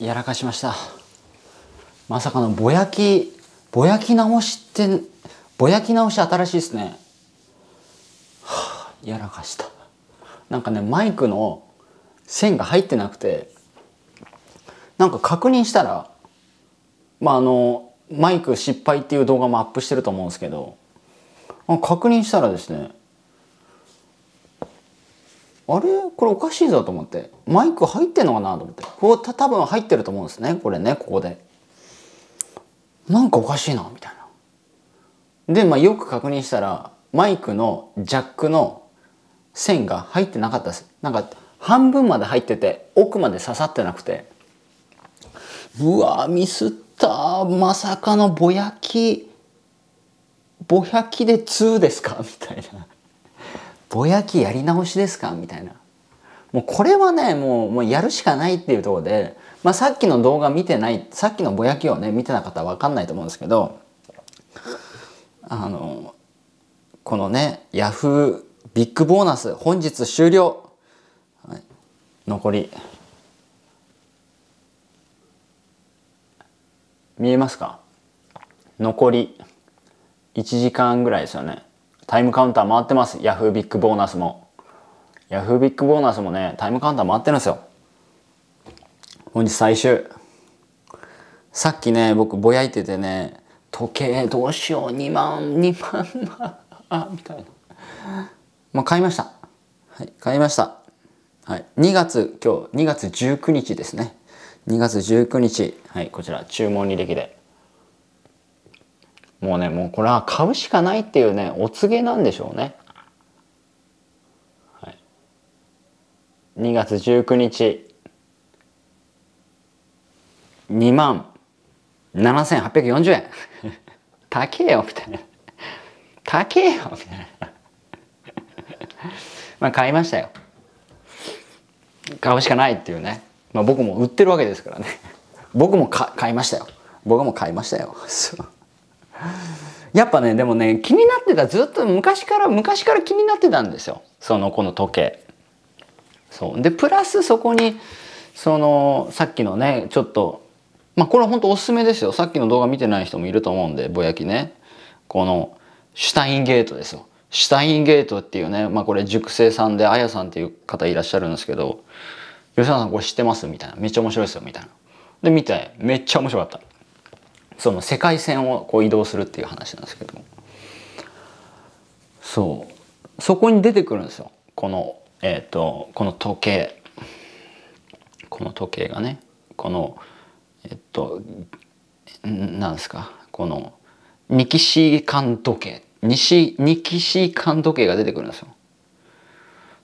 やらかしました。まさかのぼやきぼやき直しってぼやき直し新しいですね。はあやらかした。なんかねマイクの線が入ってなくてなんか確認したらまああのマイク失敗っていう動画もアップしてると思うんですけど確認したらですねあれ？これおかしいぞと思って。マイク入ってんのかなと思って。こう多分入ってると思うんですね。これねここで。なんかおかしいなみたいな。でまあよく確認したらマイクのジャックの線が入ってなかったです。なんか半分まで入ってて奥まで刺さってなくて。うわミスったまさかのぼやき。ぼやきで2ですか？みたいな。ぼやきやり直しですか？みたいな。もうこれはねもうもうやるしかないっていうとこで、まあ、さっきの動画見てないさっきのぼやきをね見てなかったら分かんないと思うんですけどあのこのねヤフービッグボーナス本日終了、はい、残り見えますか？残り1時間ぐらいですよね。タイムカウンター回ってます。ヤフービッグボーナスも。ヤフービッグボーナスもねタイムカウンター回ってるんですよ。本日最終。さっきね僕ぼやいててね時計どうしよう2万2万あ みたいな。もう買いました。はい買いました。はい2月今日2月19日ですね。2月19日。はいこちら注文履歴で。もうねもうこれは買うしかないっていうねお告げなんでしょうね、はい、2月19日。2万7840円。高えよみたいな。高えよみたいな。まあ買いましたよ。買うしかないっていうね、まあ、僕も売ってるわけですからね。僕も買いましたよ。僕も買いましたよ。やっぱねでもね気になってたずっと昔から昔から気になってたんですよ。そのこの時計。そう。でプラスそこにそのさっきのねちょっとまあこれは本当おすすめですよ。さっきの動画見てない人もいると思うんでぼやきね。このシュタインゲートですよ。シュタインゲートっていうねまあこれ熟成さんであやさんっていう方いらっしゃるんですけど吉田さんこれ知ってます？みたいな。めっちゃ面白いですよみたいな。で見てめっちゃ面白かった。その世界線をこう移動するっていう話なんですけど。そう。そこに出てくるんですよ。このえっ、ー、とこの時計。この時計がね。このえっ、となんですか。このニキシー間時計。西ニキシー間時計が出てくるんですよ。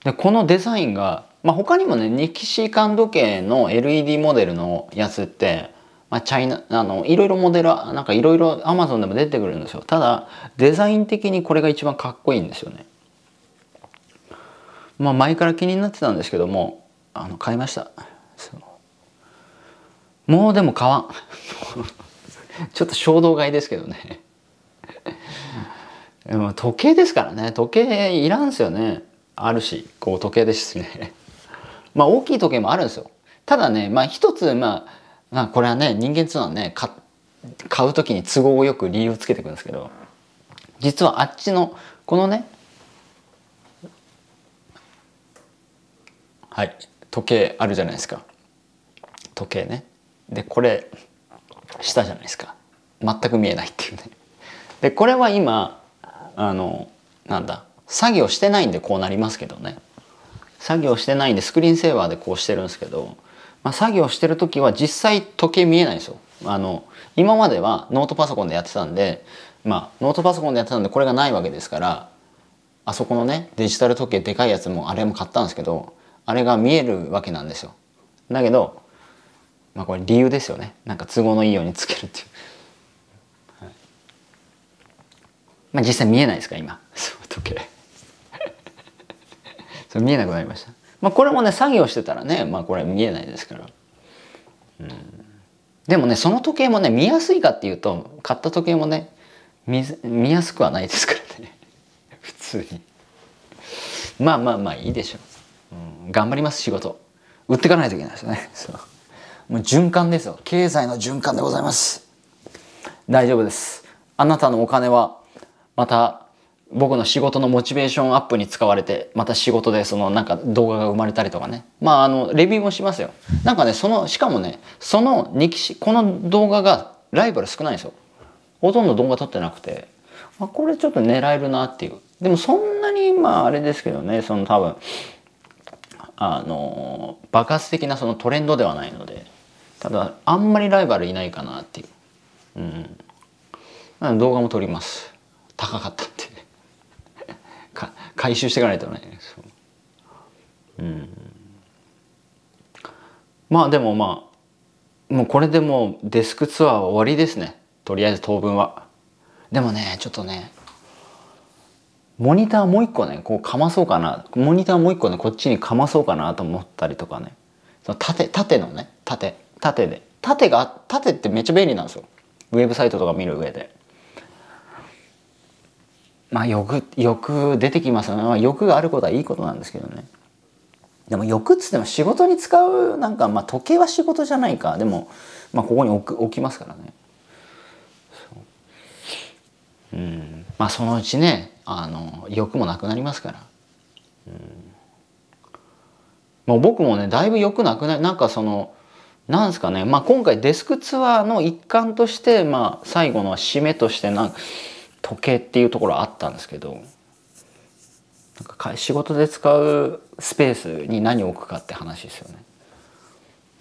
でこのデザインがまあ他にもねニキシー間時計の LED モデルのやつってまあ、チャイナあのいろいろモデルなんかいろいろアマゾンでも出てくるんですよ。ただデザイン的にこれが一番かっこいいんですよね。まあ前から気になってたんですけどもあの買いました。もうでも買わん。ちょっと衝動買いですけどね。でも時計ですからね。時計いらんすよね。あるしこう時計ですね。まあ大きい時計もあるんですよ。ただねまあ一つまああこれはね人間っていうのはね買う時に都合よく理由をつけてくるんですけど実はあっちのこのねはい時計あるじゃないですか。時計ね。でこれ下じゃないですか。全く見えないっていうね。でこれは今あのなんだ作業してないんでこうなりますけどね。作業してないんでスクリーンセーバーでこうしてるんですけどまあ、作業してる時は実際時計見えないんですよ。あの今まではノートパソコンでやってたんで、まあ、ノートパソコンでやってたんでこれがないわけですからあそこのねデジタル時計でかいやつもあれも買ったんですけどあれが見えるわけなんですよ。だけど、まあ、これ理由ですよねなんか都合のいいようにつけるっていう。まあ実際見えないですか今 時計 それ見えなくなりました。まあ、これもね作業してたらね、まあ、これ見えないですから、うん、でもねその時計もね見やすいかっていうと買った時計もね見見やすくはないですからね。普通に。まあまあまあいいでしょう、うん、頑張ります仕事。売っていかないといけないですね。そう。もう循環ですよ。経済の循環でございます。大丈夫です。あなたのお金はまた僕の仕事のモチベーションアップに使われてまた仕事でそのなんか動画が生まれたりとかね。まああのレビューもしますよ。なんかねそのしかもねその歴史この動画がライバル少ないんですよ。ほとんど動画撮ってなくて。あこれちょっと狙えるなっていう。でもそんなにまああれですけどねその多分あの爆発的なそのトレンドではないのでただあんまりライバルいないかなっていう。うん。動画も撮ります。高かった。回収していかないとね。う。ん。まあでもまあもうこれでもうデスクツアーは終わりですね。とりあえず当分は。でもねちょっとねモニターもう一個ねこうかまそうかな。モニターもう一個ねこっちにかまそうかなと思ったりとかね。その縦縦のね縦縦で。縦が縦ってめっちゃ便利なんですよ。ウェブサイトとか見る上で。まあ欲欲出てきますよね、まあ、欲があることはいいことなんですけどね。でも欲っつっても仕事に使うなんかまあ時計は仕事じゃないか。でもまあここに置く置きますからね。う。ん。まあそのうちねあの欲もなくなりますから、うん、もう僕もねだいぶ欲なくなりなんかそのなんですかね、まあ、今回デスクツアーの一環として、まあ、最後の締めとしてなん時計っていうところあったんですけどなんか仕事で使うスペースに何を置くかって話ですよね。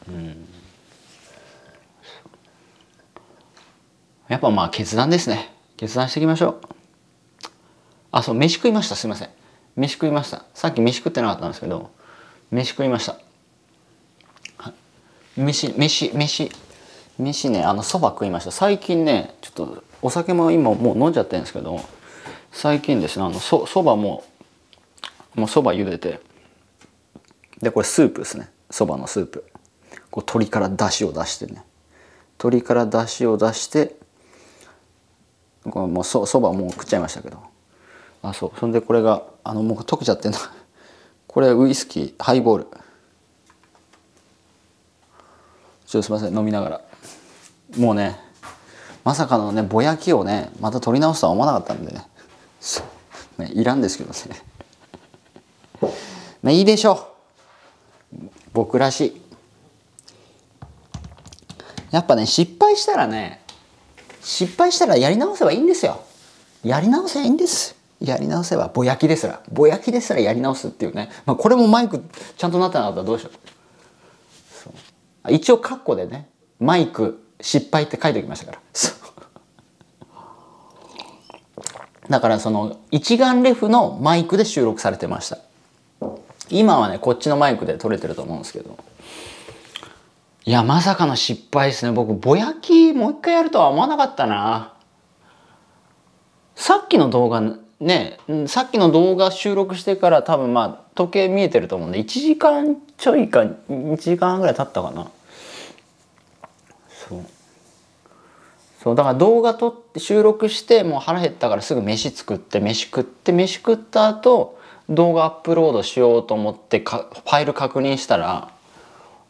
うん、やっぱまあ決断ですね。決断していきましょう。あそう飯食いました。すいません。飯食いました。さっき飯食ってなかったんですけど飯食いました。飯飯飯飯ねあのそば食いました。最近ねちょっとお酒も今もう飲んじゃってるんですけど最近ですねあのそそばももうそば茹でてでこれスープですね。そばのスープ。こう鶏から出汁を出してね。鶏から出汁を出してこれもうそそばもう食っちゃいましたけど。あそう。そんでこれがあのもう溶けちゃってんの。これウイスキーハイボール。ちょっとすいません飲みながら。もうねまさかのねぼやきをねまた取り直すとは思わなかったんでね。ねいらんですけどね。ま あいいでしょう。僕らしい。やっぱね失敗したらね失敗したらやり直せばいいんですよ。やり直せばいいんです。やり直せばぼやきですら。ぼやきですらやり直すっていうね、まあ、これもマイクちゃんとなってなかったらどうしよう。一応カッコでねマイク失敗って書いておきましたから。だからその一眼レフのマイクで収録されてました。今はねこっちのマイクで撮れてると思うんですけど。いやまさかの失敗ですね。僕ぼやきもう一回やるとは思わなかったな。さっきの動画ねさっきの動画収録してから多分まあ時計見えてると思うんで1時間ちょいか1時間ぐらい経ったかなそうそうだから動画撮って収録してもう腹減ったからすぐ飯作って飯食って飯食った後動画アップロードしようと思ってファイル確認したら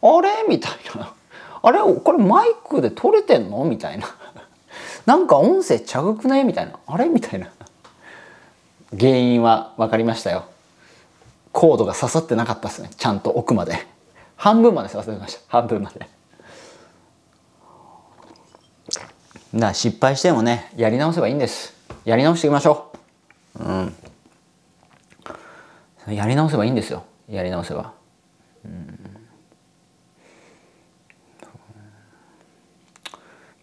あれ？みたいな。あれ？これマイクで撮れてんの？みたいな。なんか音声ちゃぐくない？みたいな。あれ？みたいな。原因は分かりましたよ。コードが刺さってなかったですね。ちゃんと奥まで。半分まで刺さってました。半分まで。だから失敗してもねやり直せばいいんです。やり直していきましょう。うん。やり直せばいいんですよ。やり直せば。うん。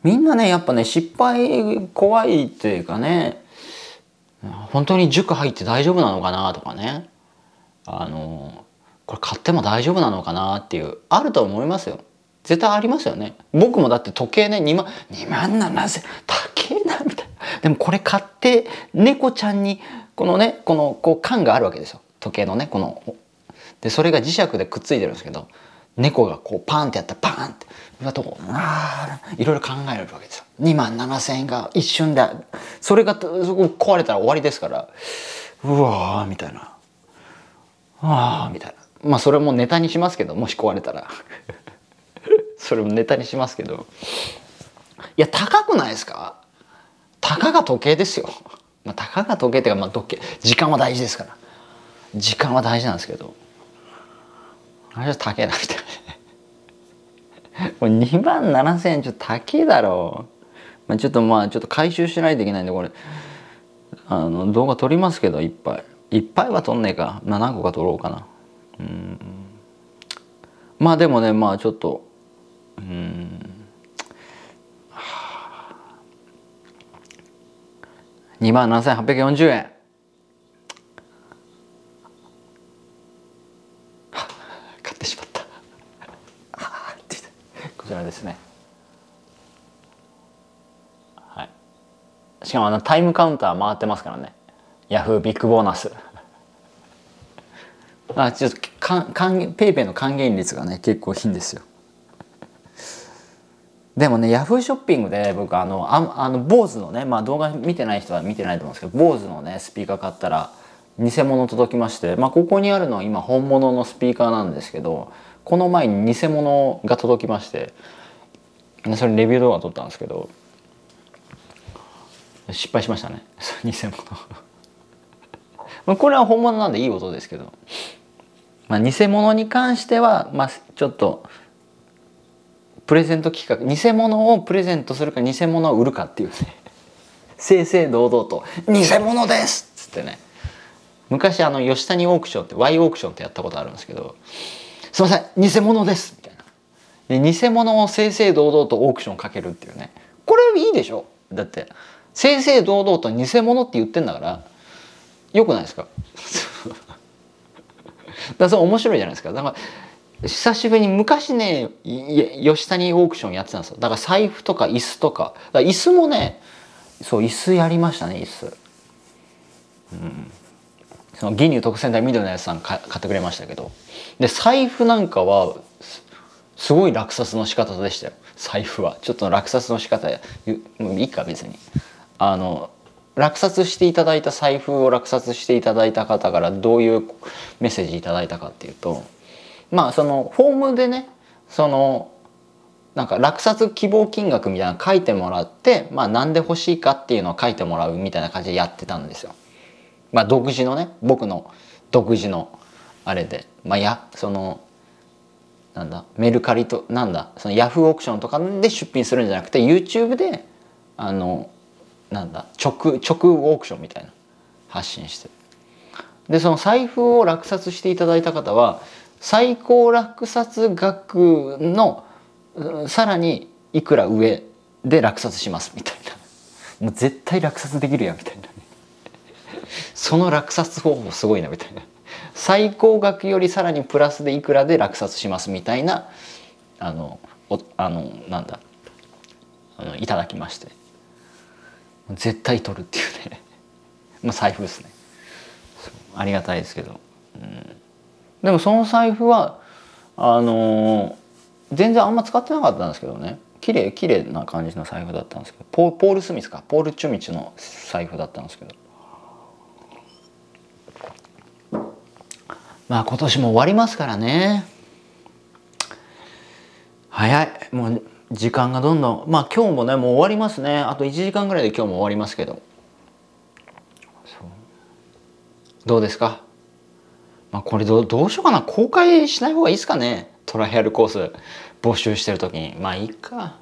みんなねやっぱね失敗怖いっていうかね本当に塾入って大丈夫なのかなとかね。あのこれ買っても大丈夫なのかなっていうあると思いますよ。絶対ありますよね。僕もだって時計ね2万2万7千高えなみたいな。でもこれ買って猫ちゃんにこのねこのこう缶があるわけですよ。時計のねこのでそれが磁石でくっついてるんですけど猫がこうパンってやったらパンって。うわとあいろいろ考えるわけですよ。2万7千円が一瞬でそれが壊れたら終わりですから。うわーみたいな。ああみたいな。まあそれもネタにしますけどもし壊れたら。それもネタにしますけど。いや高くないですか？たかが時計ですよ、まあ、たかが時計っていうか、まあ、時計時間は大事ですから。時間は大事なんですけど。あれは高えなみたいな。これ2万7,000円ちょっと高えだろう、まあ、ちょっとまあちょっと回収しないといけないんでこれ。あの動画撮りますけどいっぱい。いっぱいは撮んねえか、まあ、何個か撮ろうかな。うん。まあでもねまあちょっとうん。2万7840円。買ってしまった。こちらですね。はい。しかもあのタイムカウンター回ってますからね。ヤフービッグボーナス。あちょっとかん還ペイペイの還元率がね結構いいんですよ。でもねヤフーショッピングで僕あのああの BOSE のねまあ動画見てない人は見てないと思うんですけど BOSE のねスピーカー買ったら偽物届きましてまあここにあるのは今本物のスピーカーなんですけどこの前に偽物が届きましてそれレビュー動画撮ったんですけど失敗しましたね。偽物 まあこれは本物なんでいい音ですけど、まあ、偽物に関しては、まあ、ちょっとプレゼント企画。偽物をプレゼントするか偽物を売るかっていうね。正々堂々と「偽物です!」っつってね。昔あの吉谷オークションって Y オークションってやったことあるんですけど「すいません偽物です!」みたいな。で偽物を正々堂々とオークションかけるっていうね。これいいでしょ？だって正々堂々と偽物って言ってんだからよくないですか？だそれ面白いじゃないですか。だから久しぶりに昔ね吉谷オークションやってたんですよ。だから財布とか椅子とか。か椅子もねそう椅子やりましたね椅子。うん。その銀乳特選隊緑のやつさん買ってくれましたけど。で財布なんかはすごい落札の仕方でしたよ。財布は。ちょっと落札の仕方いいか別に。あの落札していただいた財布を落札していただいた方からどういうメッセージいただいたかっていうとまあそのフォームでねそのなんか落札希望金額みたいなの書いてもらってまあ何で欲しいかっていうのを書いてもらうみたいな感じでやってたんですよ。まあ独自のね僕の独自のあれでまあやそのなんだメルカリとなんだそのヤフーオークションとかで出品するんじゃなくて YouTube であのなんだ直直オークションみたいな発信してでその財布を落札していただいた方は最高落札額のさらにいくら上で落札しますみたいな。もう絶対落札できるやんみたいな、その落札方法すごいなみたいな。最高額よりさらにプラスでいくらで落札しますみたいなあのおあのなんだ。あのいただきまして。絶対取るっていうね。まあ財布ですね。ありがたいですけど、うん、でもその財布はあのー、全然あんま使ってなかったんですけどね。綺麗綺麗な感じの財布だったんですけど。ポポール・スミスか。ポール・チュミチの財布だったんですけど。まあ今年も終わりますからね。早い。もう時間がどんどん。まあ今日もねもう終わりますね。あと1時間ぐらいで今日も終わりますけど。どうですか？まあこれどどうしようかな。公開しない方がいいですかね。トライアルコース募集してる時に。まあいいか。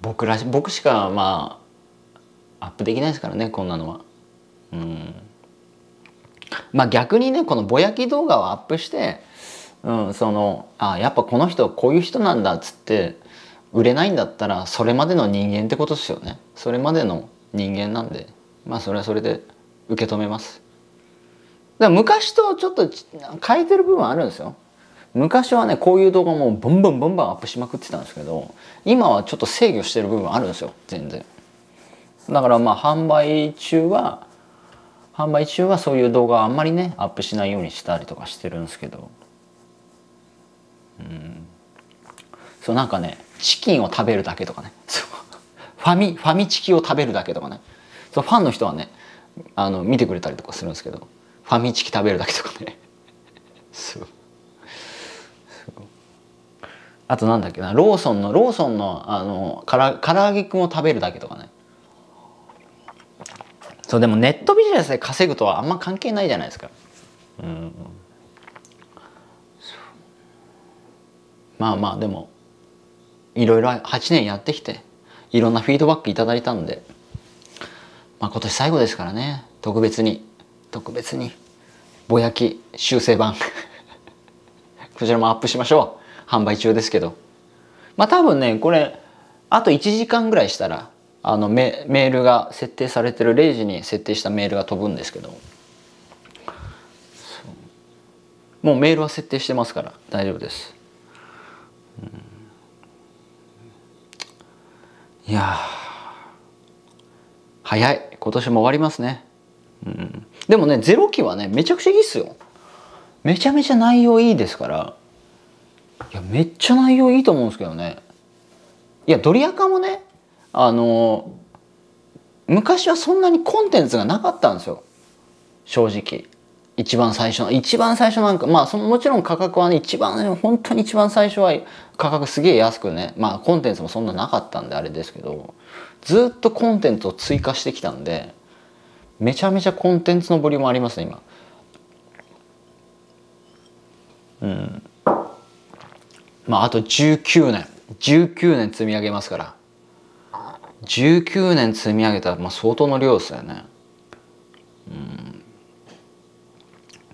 僕らし僕しかまあアップできないですからねこんなのは。うん。まあ逆にねこのぼやき動画をアップしてうん、そのあやっぱこの人こういう人なんだっつって売れないんだったらそれまでの人間ってことですよね。それまでの人間なんで。まあそれはそれで受け止めます。だ昔とちょっと変えてる部分あるんですよ。昔はねこういう動画もボンボンボンボンアップしまくってたんですけど今はちょっと制御してる部分あるんですよ。全然。だからまあ販売中は販売中はそういう動画あんまりねアップしないようにしたりとかしてるんですけど。うん。そうなんかねチキンを食べるだけとかね。ファミファミチキを食べるだけとかね。そうファンの人はねあの見てくれたりとかするんですけど。ファミチキ食べるだけとかね。そう。あとなんだっけな。ローソンのローソンのあのから唐揚げくんを食べるだけとかね。そうでもネットビジネスで稼ぐとはあんま関係ないじゃないですか。うんまあまあでもいろいろ8年やってきていろんなフィードバックいただいたんで、まあ、今年最後ですからね。特別に。特別にぼやき修正版。こちらもアップしましょう。販売中ですけど。まあ多分ねこれあと1時間ぐらいしたらあのメメールが設定されてる0時に設定したメールが飛ぶんですけど。もうメールは設定してますから大丈夫です、うん、いや早い。今年も終わりますね、うん、でもねゼロ期はねめちゃくちゃいいっすよ。めちゃめちゃ内容いいですから。いやめっちゃ内容いいと思うんですけどね。いやドリアカもねあの昔はそんなにコンテンツがなかったんですよ。正直。一番最初の一番最初なんかまあそのもちろん価格はね一番本当に一番最初は価格すげえ安くねまあコンテンツもそんななかったんであれですけどずっとコンテンツを追加してきたんでめちゃめちゃコンテンツのボリュームありますね今。うん。まああと19年。19年積み上げますから。19年積み上げたら、まあ、相当の量ですよね。う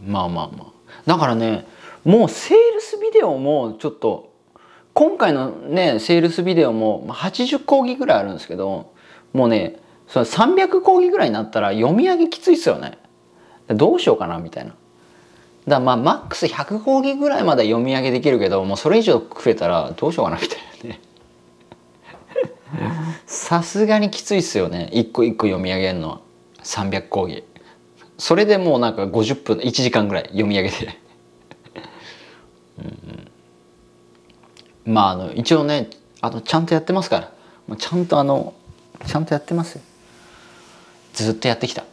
ん。まあまあまあ。だからねもうセールスビデオもちょっと今回のねセールスビデオも80講義ぐらいあるんですけどもうねその300講義ぐらいになったら読み上げきついっすよね。どうしようかなみたいな。だまあマックス100講義ぐらいまで読み上げできるけどもうそれ以上増えたらどうしようかなみたいなね。さすがにきついっすよね。一個一個読み上げるのは。300講義それでもうなんか50分1時間ぐらい読み上げて。うん、まああの一応ねあのちゃんとやってますから。ちゃんとあのちゃんとやってますよずっとやってきた、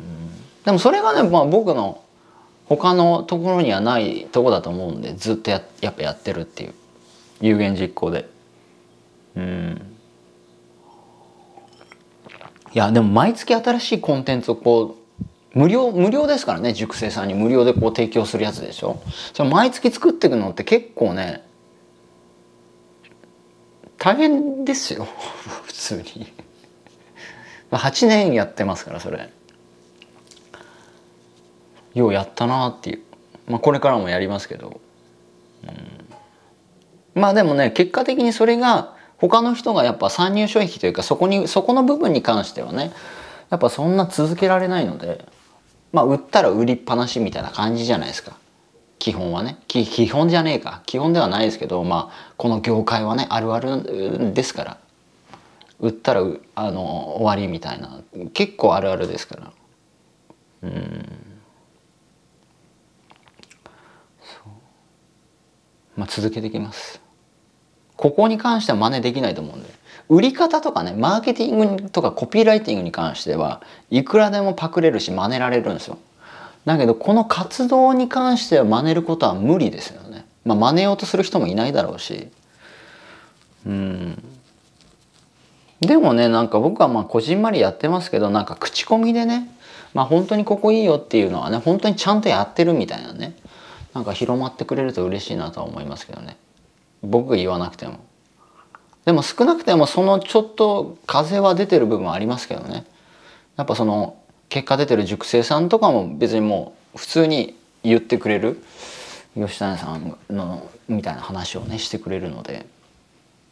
うん、でもそれがね、まあ、僕の他のところにはないとこだと思うんでずっとややっぱやってるっていう有言実行で。うん。いやでも毎月新しいコンテンツをこう無料無料ですからね塾生さんに無料でこう提供するやつでしょ。それ毎月作っていくのって結構ね大変ですよ 普通に。8年やってますからそれ。ようやったなっていう、まあ、これからもやりますけど、うん、まあでもね結果的にそれが他の人がやっぱ参入障壁というかそこにそこの部分に関してはねやっぱそんな続けられないのでまあ売ったら売りっぱなしみたいな感じじゃないですか。基本はね。基本じゃねえか。基本ではないですけどまあこの業界はねあるあるですから。売ったらあの終わりみたいな。結構あるあるですから。うん。まあ続けていきます。ここに関しては真似できないと思うんで。売り方とかねマーケティングとかコピーライティングに関してはいくらでもパクれるし真似られるんですよ。だけどこの活動に関しては真似ることは無理ですよね。まあ真似ようとする人もいないだろうし。うん。でもねなんか僕はまあこじんまりやってますけどなんか口コミでねまあ本当にここいいよっていうのはね本当にちゃんとやってるみたいなねなんか広まってくれると嬉しいなとは思いますけどね。僕が言わなくても。でも少なくてもそのちょっと風は出てる部分はありますけどね。やっぱその結果出てる塾生さんとかも別にもう普通に言ってくれる吉谷さんのみたいな話をねしてくれるので。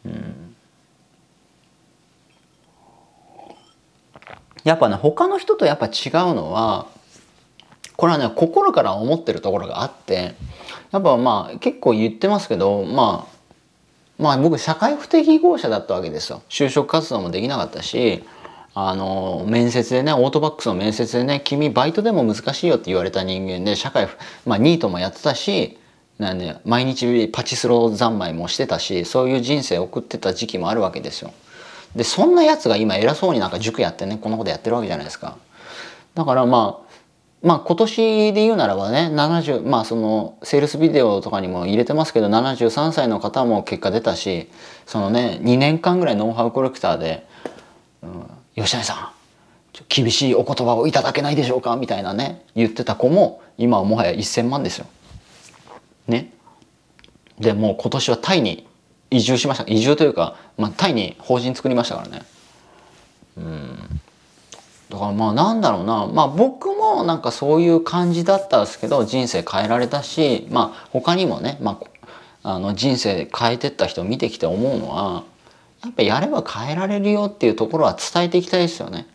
うん。やっぱね他の人とやっぱ違うのはこれはね心から思ってるところがあってやっぱまあ結構言ってますけどまあまあ僕社会不適合者だったわけですよ就職活動もできなかったしあの面接でねオートバックスの面接でね「君バイトでも難しいよ」って言われた人間で社会まあニートもやってたしなんで毎日パチスロ三昧もしてたしそういう人生を送ってた時期もあるわけですよ。でそんなやつが今偉そうになんか塾やってねこんなことやってるわけじゃないですか。だからまあまあ今年で言うならばね70まあそのセールスビデオとかにも入れてますけど73歳の方も結果出たしそのね2年間ぐらいノウハウコレクターで「うん、吉谷さん厳しいお言葉をいただけないでしょうか」みたいなね言ってた子も今はもはや1,000万ですよ。ね。でもう今年はタイに移住しました移住というか、まあ、タイに法人作りましたからね。うんだからまあなんだろうなまあ僕もなんかそういう感じだったんですけど人生変えられたしまあ他にもね、まあ、あの人生変えてった人を見てきて思うのはやっぱやれば変えられるよっていうところは伝えていきたいですよね。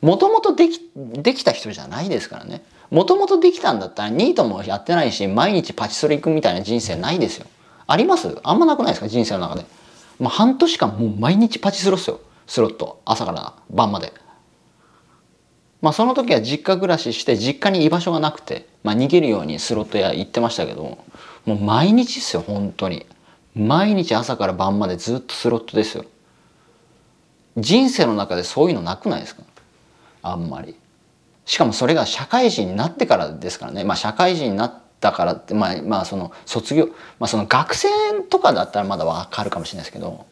もともとできできた人じゃないですからね。もともとできたんだったらニートもやってないし毎日パチスロ行くみたいな人生ないですよ。あります？あんまなくないですか？人生の中で。まあ、半年間もう毎日パチスロっすよ。スロット。朝から晩まで。まあその時は実家暮らしして実家に居場所がなくて、まあ、逃げるようにスロット屋行ってましたけどもう毎日ですよ本当に。毎日朝から晩までずっとスロットですよ。人生の中でそういうのなくないですか？あんまり。しかもそれが社会人になってからですからね。まあ社会人になったからってまあまあその卒業まあその学生とかだったらまだわかるかもしれないですけど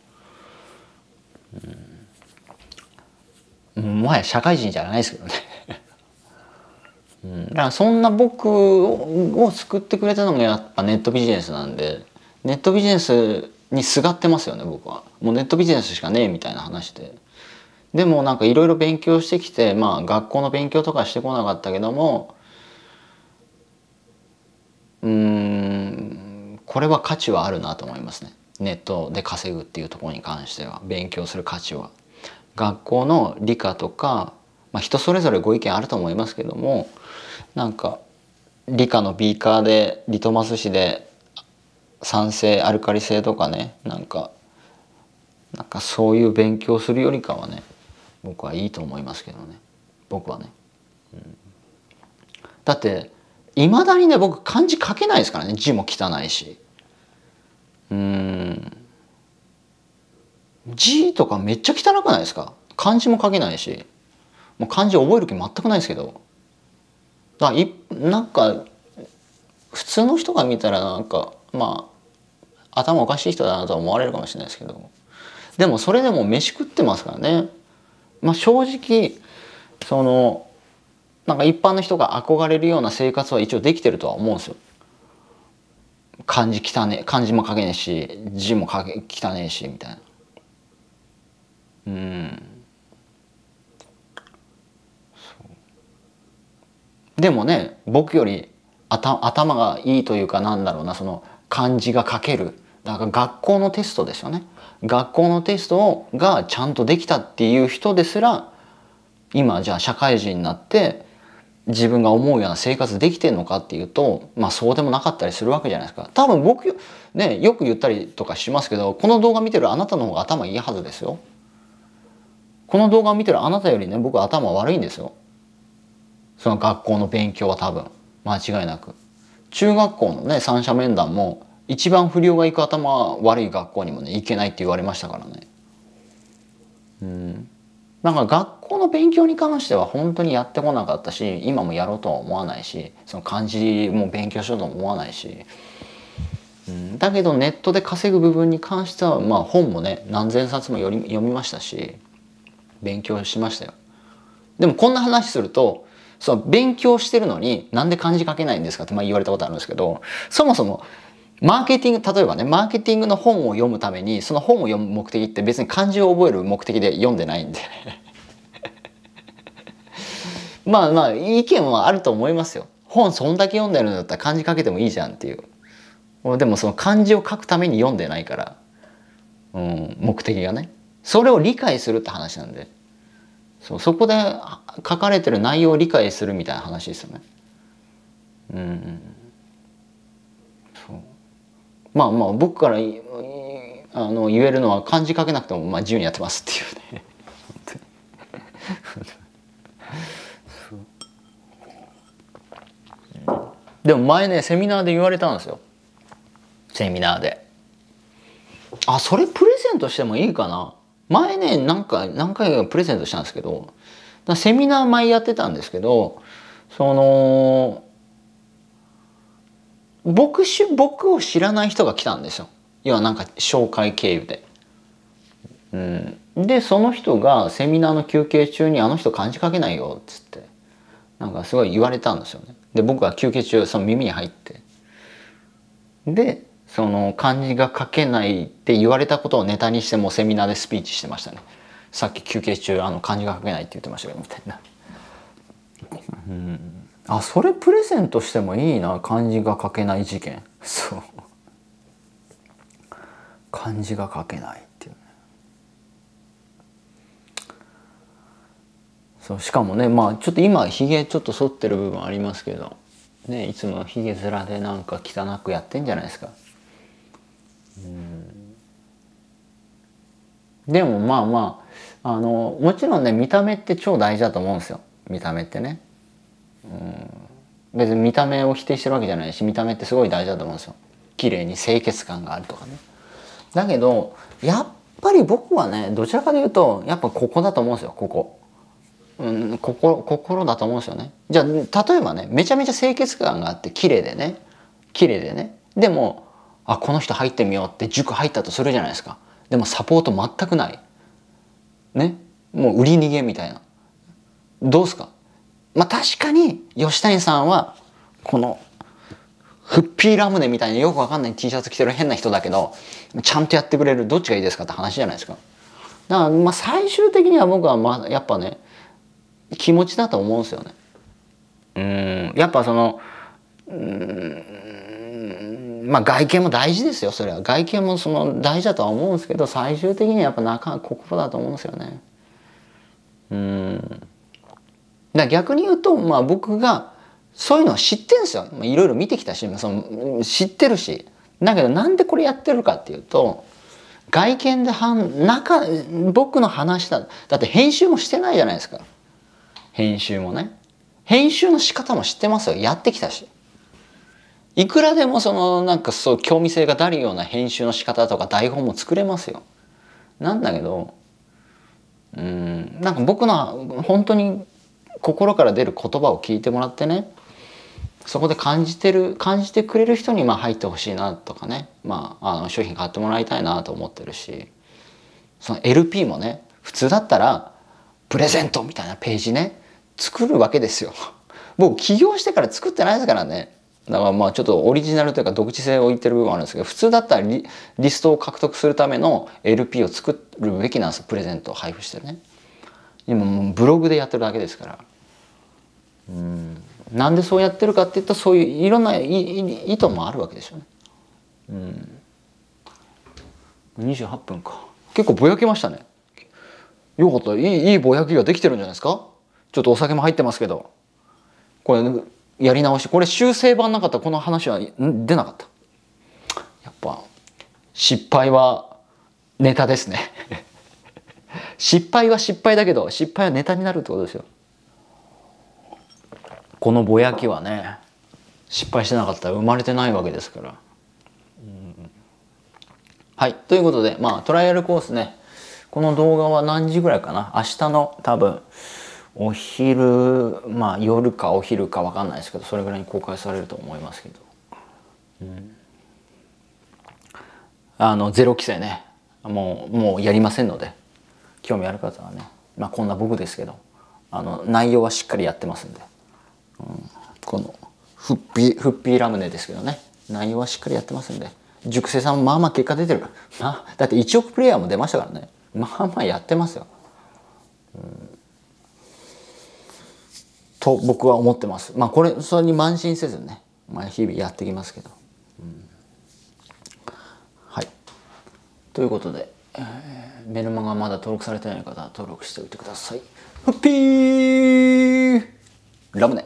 うん。もはや社会人じゃないですけどね。うん、だからそんな僕を救ってくれたのがやっぱネットビジネスなんでネットビジネスにすがってますよね僕は。もうネットビジネスしかねえみたいな話で。でもなんかいろいろ勉強してきてまあ学校の勉強とかしてこなかったけどもうんこれは価値はあるなと思いますねネットで稼ぐっていうところに関しては勉強する価値は。学校の理科とか、まあ、人それぞれご意見あると思いますけどもなんか理科のビーカーでリトマス紙で酸性アルカリ性とかねなんかなんかそういう勉強するよりかはね僕はいいと思いますけどね僕はね。うん、だっていまだにね僕漢字書けないですからね。字も汚いし。うん。字とかめっちゃ汚くないですか？漢字も書けないし。もう漢字覚える気全くないですけど。だいなんか普通の人が見たらなんかまあ頭おかしい人だなと思われるかもしれないですけど。でもそれでも飯食ってますからね。まあ、正直そのなんか一般の人が憧れるような生活は一応できてるとは思うんですよ。漢字汚ね漢字も書けねえし字も書け汚ねえしみたいな。うんでもね僕より頭がいいというかなんだろうなその漢字が書けるだから学校のテストですよね学校のテストがちゃんとできたっていう人ですら今じゃあ社会人になって自分が思うような生活できてんのかっていうとまあそうでもなかったりするわけじゃないですか。多分僕ねよく言ったりとかしますけどこの動画見てるあなたの方が頭いいはずですよ。この動画を見てるあなたよりね僕頭悪いんですよ。その学校の勉強は多分。間違いなく。中学校のね三者面談も一番不良が行く頭悪い学校にもね行けないって言われましたからね。うん。なんか学校の勉強に関しては本当にやってこなかったし今もやろうとは思わないしその漢字も勉強しようとも思わないし、うん、だけどネットで稼ぐ部分に関してはまあ本もね何千冊も読みましたし勉強しましたよ。でもこんな話するとその勉強してるのになんで漢字書けないんですかってまあ言われたことあるんですけどそもそもマーケティング例えばねマーケティングの本を読むためにその本を読む目的って別に漢字を覚える目的で読んでないんで。まあまあ意見はあると思いますよ。本そんだけ読んでるんだったら漢字書けてもいいじゃんっていう。でもその漢字を書くために読んでないから、うん、目的がね。それを理解するって話なんで。そうそこで書かれてる内容を理解するみたいな話ですよね。うん、まあまあ僕からあの言えるのは漢字書けなくてもまあ自由にやってますっていうね。でも前ねセミナーで言われたんですよセミナーで。あそれプレゼントしてもいいかな前ね何回何回かプレゼントしたんですけどセミナー前やってたんですけどその僕し僕を知らない人が来たんですよ要はなんか紹介経由で。うん、でその人がセミナーの休憩中に「あの人漢字書けないよ」っつってなんかすごい言われたんですよね。で僕は休憩中その耳に入ってでその漢字が書けないって言われたことをネタにしてもセミナーでスピーチしてましたね。さっき休憩中あの漢字が書けないって言ってましたけどみたいな。うんあそれプレゼントしてもいいな漢字が書けない事件。そう。漢字が書けないっていうね。そうしかもねまあちょっと今ひげちょっと剃ってる部分ありますけどねいつもひげ面でなんか汚くやってんじゃないですか。うん。でもまあまああのもちろんね見た目って超大事だと思うんですよ。見た目ってね。うん別に見た目を否定してるわけじゃないし見た目ってすごい大事だと思うんですよ綺麗に清潔感があるとかねだけどやっぱり僕はねどちらかというとやっぱここだと思うんですよここ。うん、心心だと思うんですよね。じゃあ例えばねめちゃめちゃ清潔感があって綺麗でね綺麗でねでもあこの人入ってみようって塾入ったとするじゃないですか。でもサポート全くない。ねもう売り逃げみたいな。どうすか？まあ確かに吉谷さんはこのフッピーラムネみたいなよくわかんない T シャツ着てる変な人だけどちゃんとやってくれるどっちがいいですかって話じゃないですか。だからまあ最終的には僕はまあやっぱね気持ちだと思うんですよね。うんやっぱそのうんまあ外見も大事ですよそれは外見もその大事だとは思うんですけど最終的にはやっぱ中心だと思うんですよね。うんだ逆に言うとまあ僕がそういうのは知ってんすよ。いろいろ見てきたしその知ってるし。だけどなんでこれやってるかっていうと外見で半中僕の話だだって編集もしてないじゃないですか。編集もね。編集の仕方も知ってますよ。やってきたし。いくらでもそのなんかそう興味性が出るような編集の仕方とか台本も作れますよ。なんだけどうんなんか僕の本当に心から出る言葉を聞いてもらってねそこで感じてる感じてくれる人にまあ入ってほしいなとかね、まあ、あの商品買ってもらいたいなと思ってるしその LP もね普通だったらプレゼントみたいなページね作るわけですよ。僕起業してから作ってないですからね。だからまあちょっとオリジナルというか独自性を置いてる部分あるんですけど普通だったらリストを獲得するための LP を作るべきなんですプレゼントを配布してね。今ブログでやってるだけですから。うん。なんでそうやってるかっていったらそういういろんな意図もあるわけですよね。うん、28分か。結構ぼやけましたね。よかった。いいいいぼやきができてるんじゃないですか？ちょっとお酒も入ってますけど。これやり直し。これ修正版なかったらこの話は出なかった。やっぱ失敗はネタですね。失敗は失敗だけど失敗はネタになるってことですよこのぼやきはね失敗してなかった。ら生まれてないわけですから。はい。ということでまあトライアルコースね。この動画は何時ぐらいかな？明日の多分お昼まあ夜かお昼か分かんないですけどそれぐらいに公開されると思いますけど、うん、あのゼロ規制ね。もうもうやりませんので。興味ある方はね。まあこんな僕ですけど。あの内容はしっかりやってますんで。このフッピーフッピーラムネですけどね。内容はしっかりやってますんで。熟成さんまあまあ結果出てる、まあ、だって1億プレイヤーも出ましたからね。まあまあやってますよ、うん、と僕は思ってます。まあこれそれに慢心せずね、まあ、日々やってきますけど、うん、はい。ということで、えー、メルマガまだ登録されてない方は登録しておいてください。フッピーラムネ。